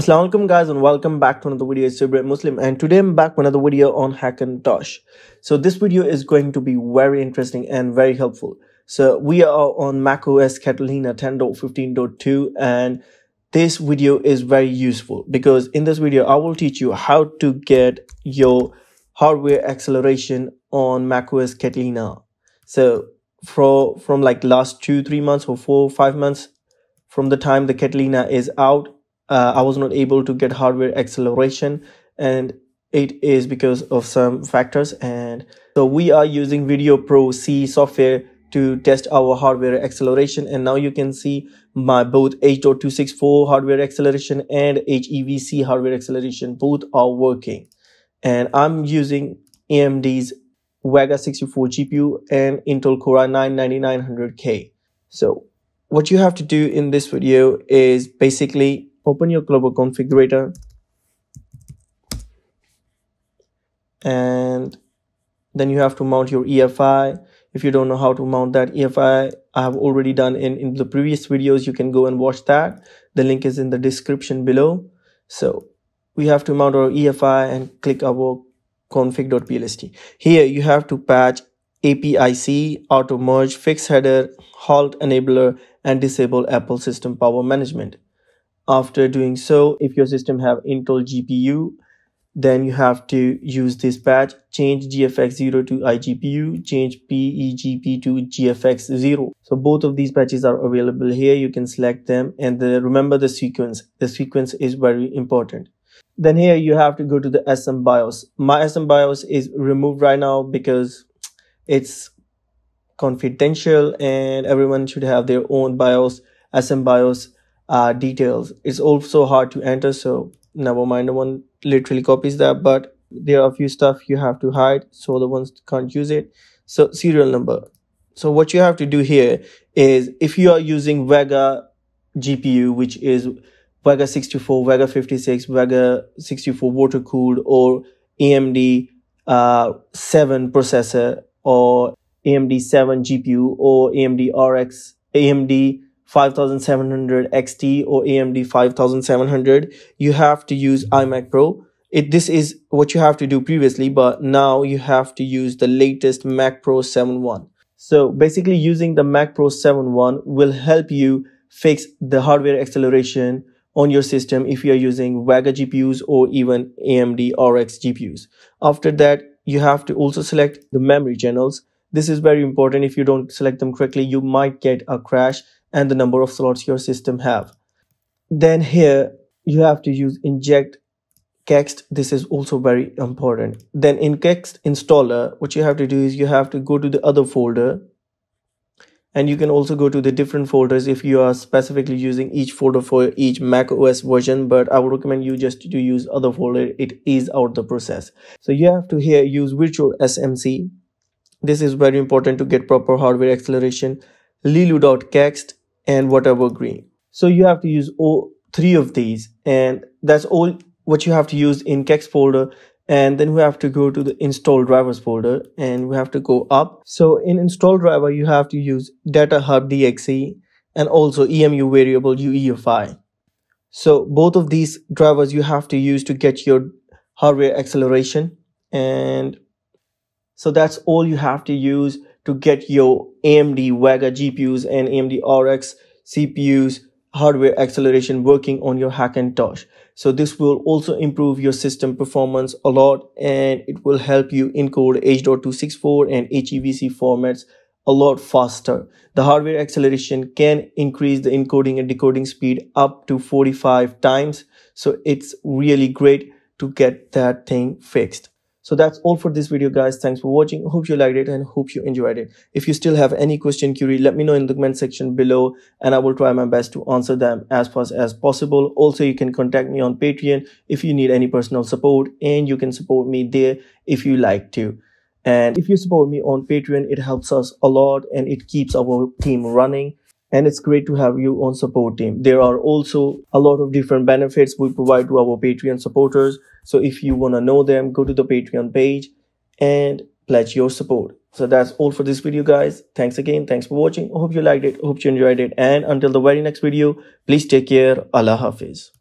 Assalamu alaikum guys and welcome back to another video. It's Muslim and today I'm back with another video on Hackintosh. So this video is going to be very interesting and very helpful. So we are on macOS Catalina 10.15.2 and this video is very useful because in this video I will teach you how to get your hardware acceleration on macOS Catalina. So for from like last two, three months or four, five months from the time the Catalina is out uh, I was not able to get hardware acceleration and it is because of some factors. And so we are using VideoProc software to test our hardware acceleration. And now you can see my both H.264 hardware acceleration and HEVC hardware acceleration. Both are working. And I'm using AMD's Vega 64 GPU and Intel Core i9 9900K. So what you have to do in this video is basically open your Clover Configurator. And then you have to mount your EFI if you don't know how to mount that EFI I have already done in, in the previous videos. You can go and watch that. The link is in the description below. So we have to mount our EFI and click our config.plist here you have to patch APIC auto merge fix header halt enabler and disable Apple system power management after doing so, if your system have Intel GPU, then you have to use this patch, change GFX0 to iGPU, change PEGP to GFX0. So both of these patches are available here. You can select them and the, remember the sequence. The sequence is very important. Then here you have to go to the SM BIOS. My SM BIOS is removed right now because it's confidential and everyone should have their own BIOS, SM BIOS uh, details. It's also hard to enter, so never mind. No one literally copies that, but there are a few stuff you have to hide, so the ones can't use it. So serial number. So what you have to do here is if you are using Vega GPU, which is Vega 64, Vega 56, Vega 64 water cooled, or AMD uh, 7 processor, or AMD 7 GPU, or AMD RX, AMD 5700 XT or AMD 5700, you have to use iMac Pro. It, this is what you have to do previously, but now you have to use the latest Mac Pro 7.1. So basically using the Mac Pro 7.1 will help you fix the hardware acceleration on your system if you are using Vega GPUs or even AMD RX GPUs. After that, you have to also select the memory channels. This is very important. If you don't select them correctly, you might get a crash and the number of slots your system have. Then here you have to use inject kext. This is also very important. Then in kext installer, what you have to do is you have to go to the other folder and you can also go to the different folders if you are specifically using each folder for each mac os version but i would recommend you just to use other folder it is out the process so you have to here use virtual smc this is very important to get proper hardware acceleration lilu.kext and whatever green. So you have to use all three of these and that's all what you have to use in kext folder and then we have to go to the install drivers folder and we have to go up. So in install driver you have to use data hub DXE and also EMU variable UEFI. So both of these drivers you have to use to get your hardware acceleration and so that's all you have to use to get your AMD Vega GPUs and AMD RX CPUs hardware acceleration working on your Hackintosh. So this will also improve your system performance a lot and it will help you encode H.264 and HEVC formats a lot faster. The hardware acceleration can increase the encoding and decoding speed up to 45 times. So it's really great to get that thing fixed. So that's all for this video guys. Thanks for watching. Hope you liked it and hope you enjoyed it. If you still have any question query, let me know in the comment section below and I will try my best to answer them as fast as possible. Also, you can contact me on Patreon if you need any personal support and you can support me there if you like to. And if you support me on Patreon, it helps us a lot and it keeps our team running and it's great to have you on support team. There are also a lot of different benefits we provide to our Patreon supporters. So if you want to know them, go to the Patreon page and pledge your support. So that's all for this video, guys. Thanks again. Thanks for watching. I hope you liked it. I hope you enjoyed it. And until the very next video, please take care. Allah Hafiz.